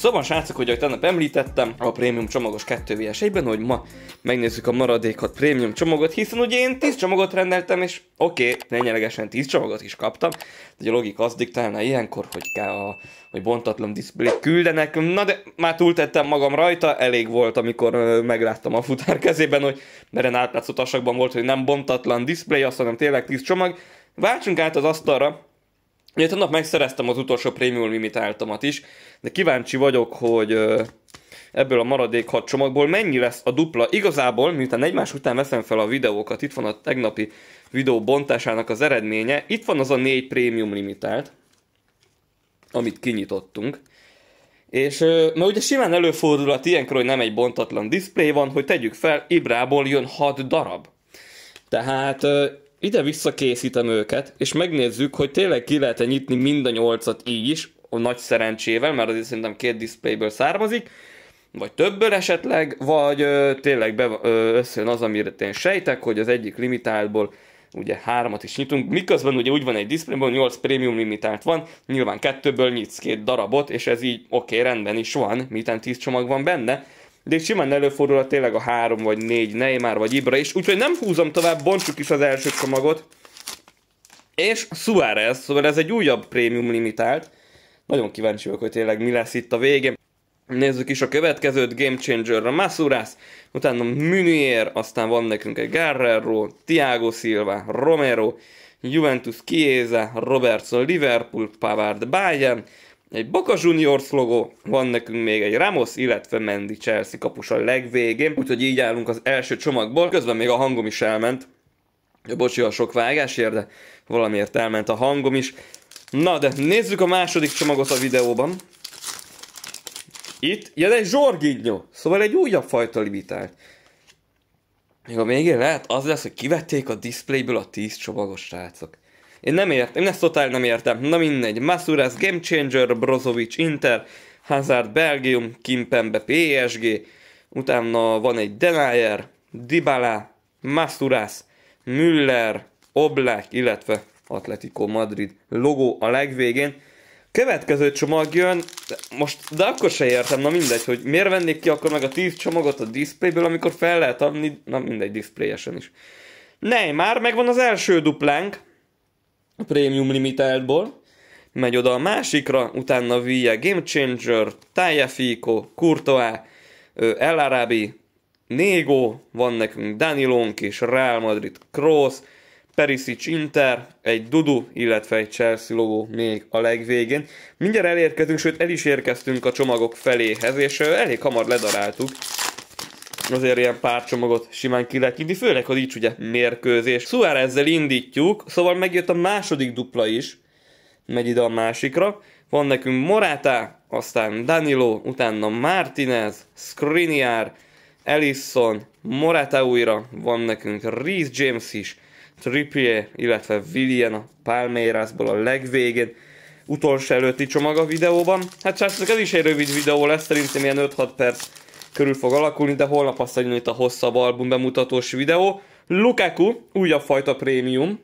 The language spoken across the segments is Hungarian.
Szóval srácok, hogy ahogy tegnap említettem a prémium csomagos 2 vs 1 hogy ma megnézzük a maradékot prémium csomagot, hiszen ugye én 10 csomagot rendeltem, és oké, okay, lényegesen 10 csomagot is kaptam, de a logika az diktálna ilyenkor, hogy kell a hogy bontatlan diszplét küldenek, na de már túltettem magam rajta, elég volt, amikor megláttam a futár kezében, hogy meren átlátszó volt, hogy nem bontatlan diszplé, azt hanem tényleg 10 csomag. Váltsunk át az asztalra, Ugye tegnap megszereztem az utolsó prémium limitáltamat is, de kíváncsi vagyok, hogy ebből a maradék hat csomagból mennyi lesz a dupla. Igazából, miután egymás után veszem fel a videókat, itt van a tegnapi videó bontásának az eredménye, itt van az a négy prémium limitált, amit kinyitottunk. És mert ugye simán előfordulhat ilyenkor, hogy nem egy bontatlan display van, hogy tegyük fel, Ibrából jön 6 darab. Tehát ide visszakészítem őket, és megnézzük, hogy tényleg ki lehet-e nyitni mind a nyolcat így is, a nagy szerencsével, mert azért szerintem két displayből származik, vagy többből esetleg, vagy ö, tényleg be, ö, összejön az, amire én sejtek, hogy az egyik limitáltból ugye hármat is nyitunk, miközben ugye úgy van egy displayből, 8 prémium limitált van, nyilván kettőből nyitsz két darabot, és ez így oké, okay, rendben is van, miután 10 csomag van benne, de simán előfordul tényleg a három vagy négy Neymar vagy Ibra is, úgyhogy nem húzom tovább, bontsuk is az első csomagot. És Suarez, szóval ez egy újabb prémium limitált. Nagyon kíváncsi vagyok, hogy tényleg mi lesz itt a végén. Nézzük is a következőt, Game Changer-ra Masuras, utána Munier, aztán van nekünk egy Guerrero, Thiago Silva, Romero, Juventus Chiesa, Robertson Liverpool, Pavard Bayern, egy Boca Juniors logó, van nekünk még egy Ramos, illetve Mendy Chelsea kapus a legvégén, úgyhogy így állunk az első csomagból. Közben még a hangom is elment. Bocsi a sok vágásért, de valamiért elment a hangom is. Na de nézzük a második csomagot a videóban. Itt, de egy Zsorginyo, szóval egy újabb fajta limitált. Még a végén lehet az lesz, hogy kivették a displayből a 10 csomagos srácok. Én nem értem, én ezt totál nem értem. Na mindegy, Masuras Game Changer, Brozovic Inter, Hazard Belgium, Kimpembe PSG, utána van egy Denayer, Dybala, Masuras, Müller, Oblak, illetve Atletico Madrid logó a legvégén. Következő csomag jön, most, de akkor se értem, na mindegy, hogy miért vennék ki akkor meg a 10 csomagot a displayből, amikor fel lehet adni, na mindegy, displayesen is. Neymar, megvan az első duplánk, Premium Limitedból, megy oda a másikra, utána Villa Game Changer, Fico, Courtois, El Nego, van nekünk Danilonk és Real Madrid Cross, Perisic Inter, egy Dudu, illetve egy Chelsea logó még a legvégén. Mindjárt elérkezünk, sőt el is érkeztünk a csomagok feléhez, és elég hamar ledaráltuk. Azért ilyen pár csomagot simán ki lehet nyitni, főleg, hogy így ugye mérkőzés. Szóval ezzel indítjuk, szóval megjött a második dupla is, megy ide a másikra. Van nekünk Morata, aztán Danilo, utána Martinez, Skriniar, Ellison, Morata újra, van nekünk Reece James is, Trippier, illetve Willian a Palmeirasból a legvégén. Utolsó előtti csomag a videóban. Hát srácok, ez is egy rövid videó lesz, szerintem ilyen 5-6 perc körül fog alakulni, de holnap azt itt a hosszabb album bemutatós videó. Lukaku, újabb fajta prémium,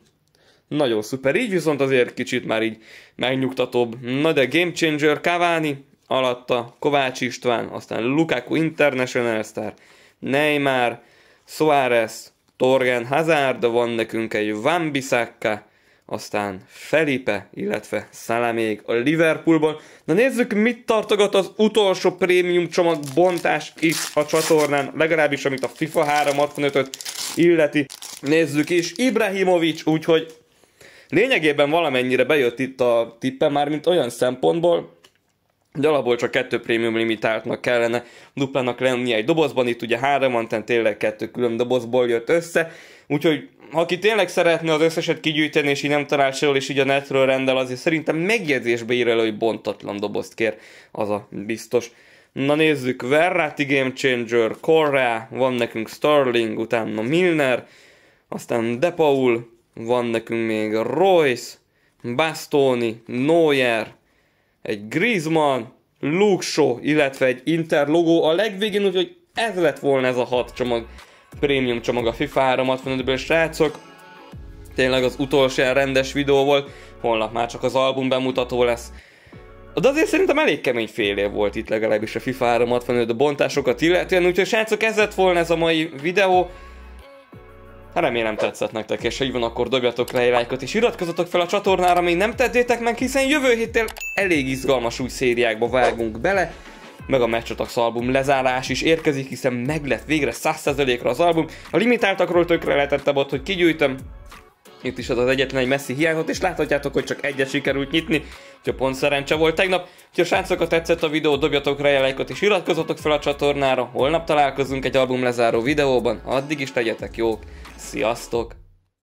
nagyon szuper, így viszont azért kicsit már így megnyugtatóbb. Na de Game Changer Cavani, alatta Kovács István, aztán Lukaku International Star, Neymar, Suarez, Torgen Hazard, van nekünk egy Van Bissaka, aztán Felipe, illetve Szalamék a Liverpoolból. Na nézzük, mit tartogat az utolsó prémium csomag bontás itt a csatornán, legalábbis amit a FIFA 365-öt illeti. Nézzük is, Ibrahimovic, úgyhogy lényegében valamennyire bejött itt a tippe már, mint olyan szempontból, de alapból csak kettő prémium limitáltnak kellene duplának lennie egy dobozban, itt ugye három van, tényleg kettő külön dobozból jött össze, úgyhogy aki tényleg szeretne az összeset kigyűjteni, és így nem talál sehol, és így a netről rendel, azért szerintem megjegyzésbe ír elő, hogy bontatlan dobozt kér, az a biztos. Na nézzük, Verratti Game Changer, Correa, van nekünk Starling, utána Milner, aztán De Paul, van nekünk még Royce, Bastoni, Neuer, egy Griezmann, Luke Shaw, illetve egy Inter logó a legvégén, úgyhogy ez lett volna ez a hat csomag prémium csomag a FIFA 365-ből, srácok. Tényleg az utolsó ilyen rendes videó volt, holnap már csak az album bemutató lesz. de azért szerintem elég kemény fél év volt itt legalábbis a FIFA 365 a bontásokat illetően, úgyhogy srácok ez lett volna ez a mai videó. Hát remélem tetszett nektek, és ha így van, akkor dobjatok le egy lájkot, és iratkozzatok fel a csatornára, még nem tettétek meg, hiszen jövő héttel elég izgalmas új szériákba vágunk bele, meg a Matchatox album lezárás is érkezik, hiszen meg lett végre 100%-ra az album. A limitáltakról tökre lehetettebb ott, hogy kigyűjtöm, itt is az az egyetlen egy messzi hiányzott, és láthatjátok, hogy csak egyet sikerült nyitni, úgyhogy pont szerencse volt tegnap. Ha srácokat tetszett a videó, dobjatok rá lájkot és iratkozzatok fel a csatornára. Holnap találkozunk egy album lezáró videóban, addig is tegyetek jók. Sziasztok!